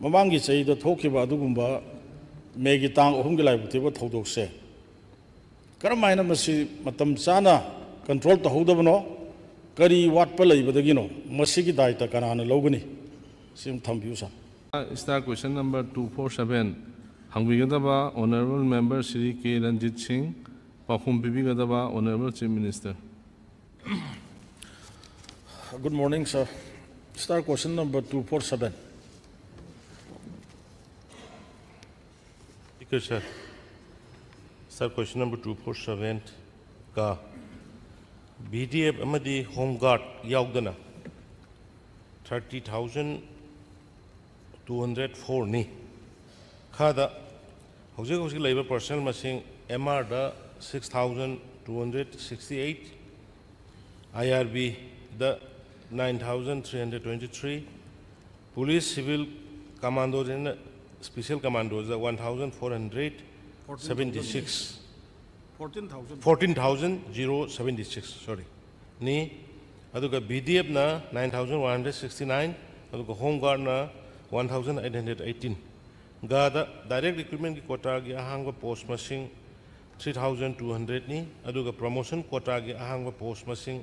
ꯃꯃꯥꯡꯒꯤ ꯆꯍꯤꯗ ꯊꯣꯛꯈꯤꯕ ꯑꯗꯨꯒꯨꯝꯕ ꯃꯦꯒꯤ ꯇꯥꯡ ꯑꯍꯨꯝꯒꯤ ꯂꯥꯏꯕꯛ ꯊꯤꯕ ꯊꯧꯗꯣꯛꯁꯦ ꯀꯔꯝ ꯍꯥꯏꯅ ꯃꯁꯤ ꯃꯇꯝ ꯆꯥꯅ ꯀꯟꯇ꯭ꯔꯣꯜ ꯇꯧꯍꯧꯗꯕꯅꯣ ꯀꯔꯤ ꯋꯥꯠꯄ ꯂꯩꯕꯗꯒꯤꯅꯣ ꯃꯁꯤꯒꯤ ꯗꯥꯏꯇ ꯀꯅꯥꯅ ꯂꯧꯒꯅꯤ ꯁꯤ ꯑꯃ ꯊꯝꯕꯤꯌꯨ ꯁꯥꯔ Start question number 247. Hangbigadaba Honorable Member Shri K. Ranjit Singh. Pakhum Bibigadaba Honorable Chief Minister. Good morning, sir. Start question number 247. शुक्र sir sir question number two four seven का B D F home guard या thirty thousand two hundred four नी खाद हो personal machine M R six thousand two hundred sixty eight I R B nine thousand three hundred twenty three police civil commando special commandos one thousand four hundred seventy six fourteen thousand zero seventy six sorry नी अदी F nine thousand one hundred sixty nine home guard ना one thousand eight hundred eighteen गाद direct recruitment की quota की अहम post मसी three thousand two hundred नी promotion quota की अहम पोस्ट मसी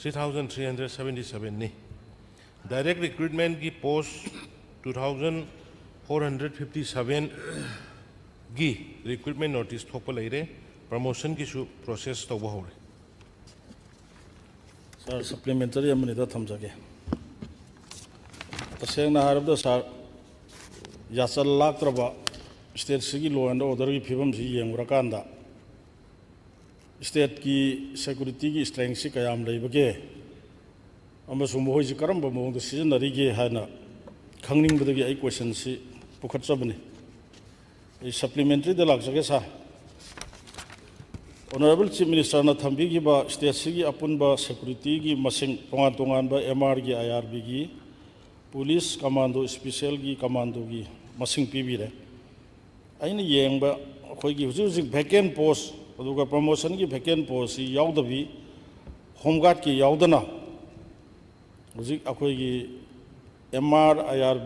three thousand three hundred seventy seven नी direct recruitment की पोस्ट टू थाउज़ेंड 457गी रिक्रूटमेंट नोटिस थोप लेरे प्रमोशन की शु प्रोसेस तब हो रहे सर सप्लीमेंटरी अमनिदा थमजगे तसेंगना हारब सर याचल लात्रब स्टेट से लॉ एंड ऑर्डर की फिवम से येंगुरकान स्टेट की सेक्यूरीटी की स्ट्रेंथ से कयाम लेबगे अमसुम मोहजे करम मोहद सिजनरीगे है खनिंग क्वेश्चन से ꯄꯨꯈꯠꯆꯕꯅꯤ ꯑꯩ ꯁꯄ꯭ꯂꯤꯃꯦꯟꯇꯔꯤꯗ ꯂꯥꯛꯆꯒꯦ ꯁꯥꯔ ꯑꯣꯅꯔꯦꯕꯜ ꯆꯤꯐ ꯃꯤꯅꯤꯁꯇꯔꯅ ꯊꯝꯕꯤꯈꯤꯕ ꯁ꯭ꯇꯦꯠꯁꯤꯒꯤ ꯑꯄꯨꯟꯕ ꯁꯦꯀꯨꯔꯤꯇꯤꯒꯤ ꯃꯁꯤꯡ ꯇꯣꯉꯥꯟ ꯇꯣꯉꯥꯟꯕ M ꯑꯥꯔꯒꯤ I R ꯕꯤꯒꯤ police commando ꯏꯁꯄꯤꯁꯦꯜꯒꯤ ꯀꯃꯥꯟꯗꯣꯒꯤ ꯃꯁꯤꯡ ꯄꯤꯕꯤꯔꯦ ꯑꯩꯅ ꯌꯦꯡꯕ ꯑꯩꯈꯣꯏꯒꯤ ꯍꯧꯖꯤꯛ ꯍꯧꯖꯤꯛ ꯚꯦꯀꯦꯟ ꯄꯣꯁ ꯑꯗꯨꯒ ꯄ꯭ꯔꯃꯣꯁꯟꯒꯤ ꯚꯦꯀꯦꯟ ꯄꯣꯁꯁꯤ ꯌꯥꯎꯗꯕꯤ ꯍꯣꯝ ꯒꯥꯔꯗꯀꯤ ꯌꯥꯎꯗꯅ ꯍꯧꯖꯤꯛ ꯑꯩꯈꯣꯏꯒꯤ M R I R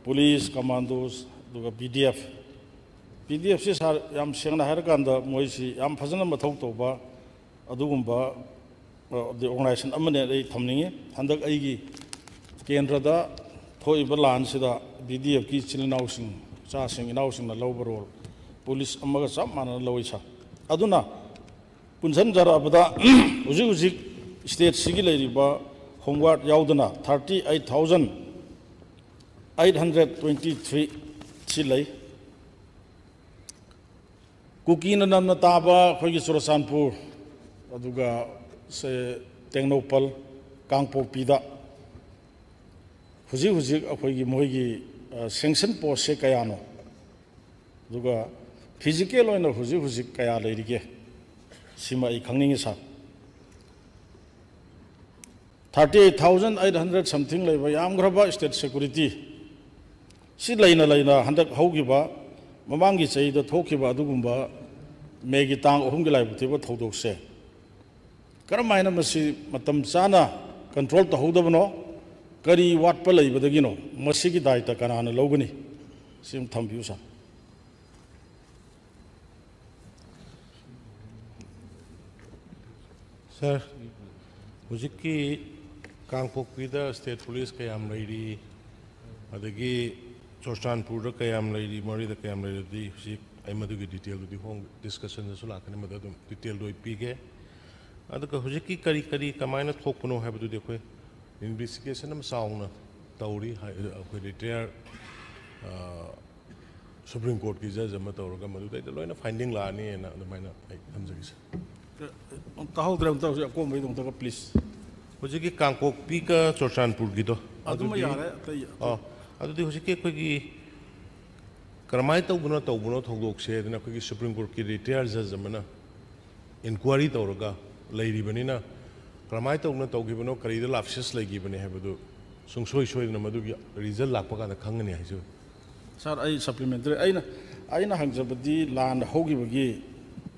B ꯑꯗꯨꯒ ꯄꯨꯂꯤꯁ ꯀꯃꯥꯟꯗꯣꯁ ꯑꯗꯨꯒ ꯕꯤ ꯗꯤ ꯑꯦꯐ ꯄꯤ ꯗꯤ ꯑꯦꯐꯁꯤ ꯁꯥꯔ ꯌꯥꯝ ꯁꯦꯡꯅ ꯍꯥꯏꯔꯀꯥꯟꯗ ꯃꯣꯏꯁꯤ ꯌꯥꯝ ꯐꯖꯅ ꯃꯊꯧ ꯇꯧꯕ ꯑꯗꯨꯒꯨꯝꯕ ꯑꯣꯔꯒꯅꯥꯏꯖꯦꯁꯟ ꯑꯃꯅꯦ ꯑꯩ ꯊꯝꯅꯤꯡꯉꯤ ꯍꯟꯗꯛ ꯑꯩꯒꯤ ꯀꯦꯟꯗ꯭ꯔꯗ ꯊꯣꯛꯏꯕ ꯂꯥꯟꯁꯤꯗ ꯕꯤ ꯗꯤ ꯑꯦꯐꯀꯤ ꯏꯆꯤꯜ ꯏꯅꯥꯎꯁꯤꯡ ꯏꯆꯥꯁꯤꯡ ꯏꯅꯥꯎꯁꯤꯡꯅ ꯂꯧꯕ ꯔꯣꯜ ꯄꯨꯂꯤꯁ ꯑꯃꯒ ꯆꯞ ꯃꯥꯟꯅꯅ ꯂꯧꯏ ꯁꯥꯔ ꯑꯗꯨꯅ ꯄꯨꯟꯁꯤꯟꯖꯔꯛꯑꯕꯗ ꯍꯧꯖꯤꯛ ꯍꯧꯖꯤꯛ ꯁ꯭ꯇꯦꯠꯁꯤꯒꯤ ꯂꯩꯔꯤꯕ ꯍꯣꯝꯒꯥꯔꯗ ꯌꯥꯎꯗꯅ thirty eight thousand eight hundred twenty three ꯁꯤ ꯂꯩ ꯀꯨꯀꯤꯅ ꯅꯝꯅ ꯇꯥꯕ ꯑꯩꯈꯣꯏꯒꯤ ꯆꯨꯔꯆꯥꯟꯄꯨꯔ ꯑꯗꯨꯒ ꯁꯦ ꯇꯦꯡꯅꯧꯄꯜ ꯀꯥꯡꯄꯣꯛꯄꯤꯗ ꯍꯧꯖꯤꯛ ꯍꯧꯖꯤꯛ ꯑꯩꯈꯣꯏꯒꯤ ꯃꯣꯏꯒꯤ ꯁꯦꯡꯁꯟ ꯄꯣꯁꯁꯦ ꯀꯌꯥꯅꯣ ꯑꯗꯨꯒ ꯐꯤꯖꯤꯀꯦꯜ ꯑꯣꯏꯅ ꯍꯧꯖꯤꯛ ꯍꯧꯖꯤꯛ ꯀꯌꯥ ꯂꯩꯔꯤꯒꯦ ꯁꯤꯃ ꯑꯩ ꯈꯪꯅꯤꯡꯉꯤ ꯁꯥꯔ thirty eight thousand eight hundred something ꯂꯩꯕ ꯌꯥꯝꯈ꯭ꯔꯕ ꯁ꯭ꯇꯦꯠ ꯁꯦꯀꯨꯔꯤꯇꯤ ꯁꯤ ꯂꯩꯅ ꯂꯩꯅ ꯍꯟꯗꯛ ꯍꯧꯈꯤꯕ ꯃꯃꯥꯡꯒꯤ ꯆꯍꯤꯗ ꯊꯣꯛꯈꯤꯕ ꯑꯗꯨꯒꯨꯝꯕ ꯃꯦꯒꯤ ꯇꯥꯡ ꯑꯍꯨꯝꯒꯤ ꯂꯥꯏꯕꯛ ꯊꯤꯕ ꯊꯧꯗꯣꯛꯁꯦ ꯀꯔꯝ ꯍꯥꯏꯅ ꯃꯁꯤ ꯃꯇꯝ ꯆꯥꯅ ꯀꯟꯇ꯭ꯔꯣꯜ ꯇꯧꯍꯧꯗꯕꯅꯣ ꯀꯔꯤ ꯋꯥꯠꯄ ꯂꯩꯕꯗꯒꯤꯅꯣ ꯃꯁꯤꯒꯤ ꯗꯥꯏꯇ ꯀꯅꯥꯅ ꯂꯧꯒꯅꯤ ꯁꯤ ꯑꯃ ꯊꯝꯕꯤꯌꯨ ꯁꯥꯔ sir hujikki kangpokpida state police kayam leiri adagi chorchanpur kayam leiri mari da kayam leiri di hujik ai madugi detail du hong discussion da sulakani madadum detail do pige adaka hujikki kari kari kamaina thokpuno habadu de koi investigation am sauna tauri koi retire supreme court ki judge ama tawraga madu da loina finding la ni na adamaina ai thamjagi sir ꯇꯥꯍꯧꯗ꯭ꯔꯦ ꯑꯝꯇ ꯍꯧꯖꯤꯛ ꯑꯀꯣꯟꯕꯩꯗꯣ ꯑꯝꯇꯒ please ꯍꯧꯖꯤꯛꯀꯤ ꯀꯥꯡꯄꯣꯛꯄꯤꯒ ꯆꯨꯔꯆꯥꯟꯄꯨꯔꯒꯤꯗꯣ ꯑꯗꯨꯃ ꯌꯥꯔꯦ ꯑꯇꯩ ꯑꯥ ꯑꯗꯨꯗꯤ ꯍꯧꯖꯤꯛꯀꯤ ꯑꯩꯈꯣꯏꯒꯤ ꯀꯔꯝꯍꯥꯏꯅ ꯇꯧꯕꯅꯣ ꯇꯧꯕꯅꯣ ꯊꯧꯗꯣꯛꯁꯦ ꯑꯗꯨꯅ ꯑꯩꯈꯣꯏꯒꯤ ꯁꯨꯄ꯭ꯔꯤꯝ ꯀꯣꯔꯠꯀꯤ ꯔꯤꯇꯥꯌꯔ ꯖꯖ ꯑꯃꯅ ꯏꯟꯀ꯭ꯋꯥꯔꯤ ꯇꯧꯔꯒ ꯂꯩꯔꯤꯕꯅꯤꯅ ꯀꯔꯝꯍꯥꯏꯅ ꯇꯧꯅ ꯇꯧꯈꯤꯕꯅꯣ ꯀꯔꯤꯗ ꯂꯥꯞꯁꯤꯁ ꯂꯩꯈꯤꯕꯅꯦ ꯍꯥꯏꯕꯗꯨ ꯁꯨꯡꯁꯣꯏ ꯁꯣꯏꯗꯅ ꯃꯗꯨꯒꯤ ꯔꯤꯖꯜ ꯂꯥꯛꯄ ꯀꯥꯟꯗ ꯈꯪꯒꯅꯤ ꯍꯥꯏꯖꯕ ꯁꯥꯔ ꯑꯩ ꯁꯄ꯭ꯂꯤꯃꯦꯟꯇꯔꯤ ꯑꯩꯅ ꯑꯩꯅ ꯍꯪꯖꯕꯗꯤ ꯂꯥꯟ ꯍꯧꯈꯤꯕꯒꯤ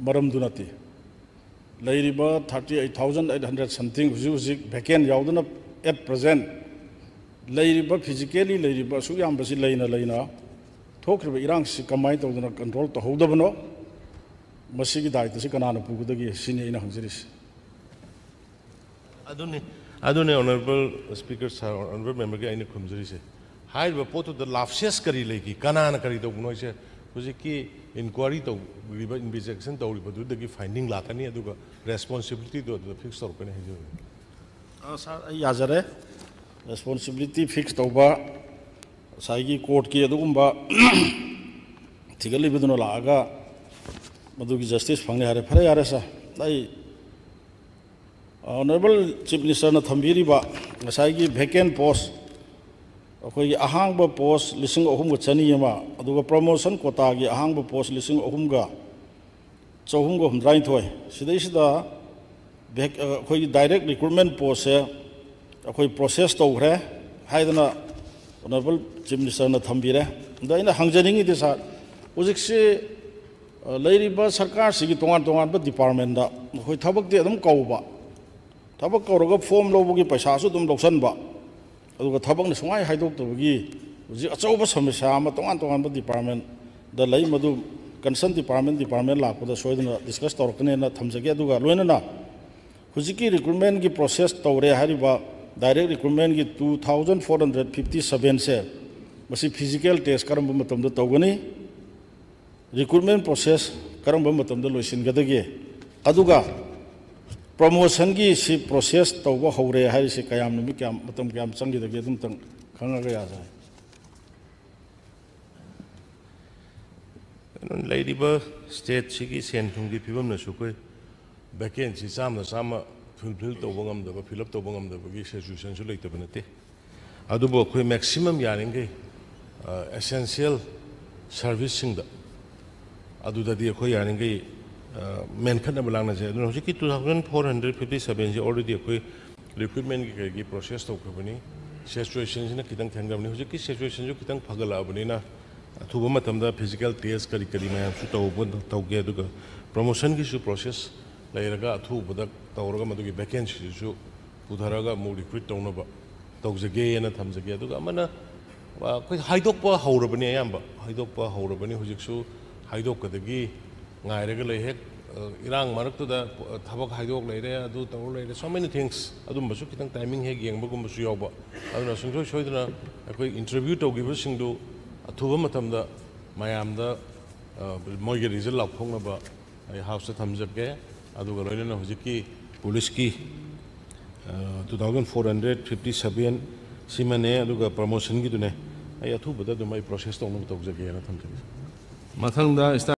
ꯃꯔꯝꯗꯨ ꯅꯠꯇꯦ ꯂꯩꯔꯤꯕ thirty eight thousand eight hundred something ꯍꯧꯖꯤꯛ ꯍꯧꯖꯤꯛ ꯚꯦꯀꯦꯟ ꯌꯥꯎꯗꯨꯅ ꯑꯦꯠ ꯄ꯭ꯔꯖꯦꯟ ꯂꯩꯔꯤꯕ ꯐꯤꯖꯤꯀꯦꯂꯤ ꯂꯩꯔꯤꯕ ꯑꯁꯨꯛ ꯌꯥꯝꯕꯁꯤ ꯂꯩꯅ ꯂꯩꯅ ꯊꯣꯛꯈ꯭ꯔꯤꯕ ꯏꯔꯥꯡꯁꯤ ꯀꯃꯥꯏꯅ ꯇꯧꯗꯅ ꯀꯟꯇ꯭ꯔꯣꯜ ꯇꯧꯍꯧꯗꯕꯅꯣ ꯃꯁꯤꯒꯤ ꯗꯥꯏꯇꯁꯤ ꯀꯅꯥꯅ ꯄꯨꯒꯗꯒꯦ ꯁꯤꯅꯤ ꯑꯩꯅ ꯍꯪꯖꯔꯤꯁꯤ ꯑꯗꯨꯅꯤ ꯑꯗꯨꯅꯤ ꯑꯣꯅꯔꯦꯕꯜ ꯁ꯭ꯄꯤꯀꯔ ꯁꯥꯔ ꯑꯣꯅꯔꯦꯕꯜ ꯃꯦꯝꯕꯔꯒꯤ ꯑꯩꯅ ꯈꯨꯝꯖꯔꯤꯁꯦ ꯍꯥꯏꯔꯤꯕ ꯄꯣꯠꯇꯨꯗ ꯂꯥꯞꯁꯦꯁ ꯀꯔꯤ ꯂꯩꯈꯤ ꯀꯅꯥꯅ ꯀꯔꯤ ꯇꯧꯕꯅꯣ ꯍꯥꯏꯁꯦ ꯍꯧꯖꯤꯛꯀꯤ ꯏꯟꯀ꯭ꯋꯥꯏꯔꯤ ꯇꯧꯔꯤꯕ ꯏꯟꯚꯦꯁꯇꯤꯒꯦꯁꯟ ꯇꯧꯔꯤꯕꯗꯨꯗꯒꯤ ꯐꯥꯏꯟꯗꯤꯡ ꯂꯥꯛꯀꯅꯤ ꯑꯗꯨꯒ ꯔꯦꯁꯄꯣꯟꯁꯤꯕꯤꯂꯤꯇꯤꯗꯣ ꯑꯗꯨꯗ ꯐꯤꯛꯁ ꯇꯧꯔꯛꯀꯅꯤ ꯍꯥꯏꯖꯕꯅꯤ ꯑ, ꯁꯥꯔ ꯑꯩ ꯌꯥꯖꯔꯦ ꯔꯦꯁꯄꯣꯟꯁꯤꯕꯤꯂꯤꯇꯤ ꯐꯤꯛꯁ ꯇꯧꯕ ꯉꯁꯥꯏꯒꯤ ꯀꯣꯔꯠꯀꯤ ꯑꯗꯨꯒꯨꯝꯕ ꯊꯤꯒꯠꯂꯤꯕꯗꯨꯅ ꯂꯥꯛꯑꯒ ꯃꯗꯨꯒꯤ ꯖꯁꯇꯤꯁ ꯐꯪꯅꯤ ꯍꯥꯏꯔꯦ ꯐꯔꯦ ꯌꯥꯔꯦ ꯁꯥꯔ ꯑꯩ ꯑꯣꯅꯔꯦꯕꯜ ꯆꯤꯞ ꯃꯤꯅꯤꯁꯇꯔꯅ ꯊꯝꯕꯤꯔꯤꯕ ꯉꯁꯥꯏꯒꯤ ꯚꯦꯀꯦꯟ ꯄꯣꯁ ꯑꯩꯈꯣꯏꯒꯤ ꯑꯍꯥꯡꯕ ꯄꯣꯁ ꯂꯤꯁꯤꯡ ꯑꯍꯨꯝꯒ ꯆꯅꯤ ꯑꯃ ꯑꯗꯨꯒ ꯄ꯭ꯔꯃꯣꯁꯟ ꯀꯣꯇꯥꯒꯤ ꯑꯍꯥꯡꯕ ꯄꯣꯁ ꯂꯤꯁꯤꯡ ꯑꯍꯨꯝꯒ ꯆꯍꯨꯝꯒ ꯍꯨꯝꯗ꯭ꯔꯥꯅꯤꯊꯣꯏ ꯁꯤꯗꯩꯁꯤꯗ ꯚꯦꯛ- ꯑ, ꯑꯩꯈꯣꯏꯒꯤ ꯗꯥꯏꯔꯦꯛ ꯔꯤꯀ꯭ꯔꯨꯠꯃꯦꯟ ꯄꯣꯁꯁꯦ अखोई प्रोसेस तौर है हाइदना ऑनरेबल चीफ मिनिस्टर ने थम्बीरे दा इन हंगजनिंग दे सर सरकार सिगी तोंगान तोंगान ब डिपार्टमेंट दा अखोई थबक दे अदम कौबा थबक कौरग फॉर्म लोबगी पैसासु अदम लौसनबा समस्या अम तोंगान तोंगान ब डिपार्टमेंट दा लई मदु कंसर्न डिस्कस तौरकने न थमजगे अदुग लोइनना हुजिकी रिक्रूटमेंट की प्रोसेस तौरे हारिबा direct ꯔꯤꯀ꯭ꯔꯨꯠꯃꯦꯟꯒꯤ to thousand four hundred fifty ꯁꯕꯦꯟꯁꯦ ꯃꯁꯤ ꯐꯤꯖꯤꯀꯦꯜ ꯇꯦꯁ ꯀꯔꯝꯕ ꯃꯇꯝꯗ ꯇꯧꯒꯅꯤ ꯔꯤꯀ꯭ꯔꯨꯠꯃꯦꯟ ꯄ꯭ꯔꯣꯁꯦꯁ ꯀꯔꯝꯕ ꯃꯇꯝꯗ ꯂꯣꯏꯁꯤꯟꯒꯗꯒꯦ ꯑꯗꯨꯒ ꯄ꯭ꯔꯣꯃꯣꯁꯟꯒꯤ ꯁꯤ ꯄ꯭ꯔꯣꯁꯦꯁ ꯇꯧꯕ ꯍꯧꯔꯦ ꯍꯥꯏꯔꯤꯁꯤ ꯀꯌꯥꯝ ꯅꯨꯃꯤꯠ ꯀꯌꯥꯝ ꯃꯇꯝ ꯀꯌꯥꯝ ꯆꯪꯈꯤꯗꯒꯦ ꯑꯗꯨꯝꯇꯪ ꯈꯪꯉꯒ ꯌꯥꯖꯔꯦ ꯀꯩꯅꯣ ꯂꯩꯔꯤꯕ ꯁ꯭ꯇꯦꯠꯁꯤꯒꯤ ꯁꯦꯟ ꯊꯨꯝꯒꯤ ꯐꯤꯕꯝꯅꯁꯨ ꯑꯩꯈꯣꯏ ꯚꯦꯀꯦꯟꯁꯤ ꯆꯥꯝꯃꯗ ꯆꯥꯝꯃ ꯐꯨꯜꯐꯤꯜ ꯇꯧꯕ ꯉꯝꯗꯕ ꯐꯤꯜ ꯑꯞ ꯇꯧꯕ ꯉꯝꯗꯕꯒꯤ ꯁꯤꯆꯨꯋꯦꯁꯟꯁꯨ ꯂꯩꯇꯕ ꯅꯠꯇꯦ ꯑꯗꯨꯕꯨ ꯑꯩꯈꯣꯏ ꯃꯦꯛꯁꯤꯃꯝ ꯌꯥꯔꯤꯈꯩ ꯑꯦꯁꯦꯟꯁꯤꯌꯦꯜ ꯁꯥꯔꯚꯤꯁꯁꯤꯡꯗ ꯑꯗꯨꯗꯗꯤ ꯑꯩꯈꯣꯏ ꯌꯥꯔꯤꯈꯩ ꯃꯦꯟꯈꯠꯅꯕ ꯂꯥꯡꯅꯖꯩ ꯑꯗꯨꯅ ꯍꯧꯖꯤꯛꯀꯤ two thousand four hundred fifty ꯁꯕꯦꯟꯁꯤ ꯑꯣꯜꯔꯦꯗꯤ ꯑꯩꯈꯣꯏ ꯔꯤꯀ꯭ꯔꯨꯠꯃꯦꯟꯒꯤ ꯀꯩꯒꯤ ꯄ꯭ꯔꯣꯁꯦꯁ ꯇꯧꯈ꯭ꯔꯕꯅꯤ ꯁꯤꯆꯨꯋꯦꯁꯟꯁꯤꯅ ꯈꯤꯇꯪ ꯊꯦꯡꯅꯕꯅꯤ ꯍꯧꯖꯤꯛꯀꯤ ꯁꯤꯆꯨꯋꯦꯁꯟꯁꯨ ꯈꯤꯇꯪ ꯐꯒꯠꯂꯛꯑꯕꯅꯤꯅ ꯑꯊꯨꯕ ꯃꯇꯝꯗ ꯐꯤꯖꯤꯀꯦꯜ ꯇꯦꯁ ꯀꯔꯤ ꯀꯔꯤ ꯃꯌꯥꯝꯁꯨ ꯇꯧꯕ ꯇꯧꯒꯦ ꯑꯗꯨꯒ ꯄ꯭ꯔꯣꯃꯣꯁꯟꯒꯤꯁꯨ ꯄ꯭ꯔꯣꯁꯦꯁ 이랑 마르크도다 타박 하이독 레레 아두 타올 레레 so many things 아두 무슨 기타 타이밍 해기 양 먹고 무슨 여보 아두 나 순서 쇼이드나 그 인터뷰 또 기부 싱도 아두번 맡담다 마야암다 뭐 이게 리즈 락 폭나봐 이 하우스 탐지게 ꯑꯗꯨꯒ ꯂꯣꯏꯅꯅ ꯍꯧꯖꯤꯛꯀꯤ ꯄꯨꯂꯤꯁꯀꯤ two thousand four hundred fifty seven ꯁꯤꯃꯅꯦ ꯑꯗꯨꯒ ꯄ꯭ꯔꯃꯣꯁꯟꯒꯤꯗꯨꯅꯦ ꯑꯩ ꯑꯊꯨꯕꯗ ꯑꯗꯨꯝ ꯑꯩ ꯄ꯭ꯔꯣꯁꯦꯁ ꯇꯧꯅꯕ ꯇꯧꯖꯒꯦꯅ ꯊꯝꯖꯒꯦ ꯃꯊꯪꯗ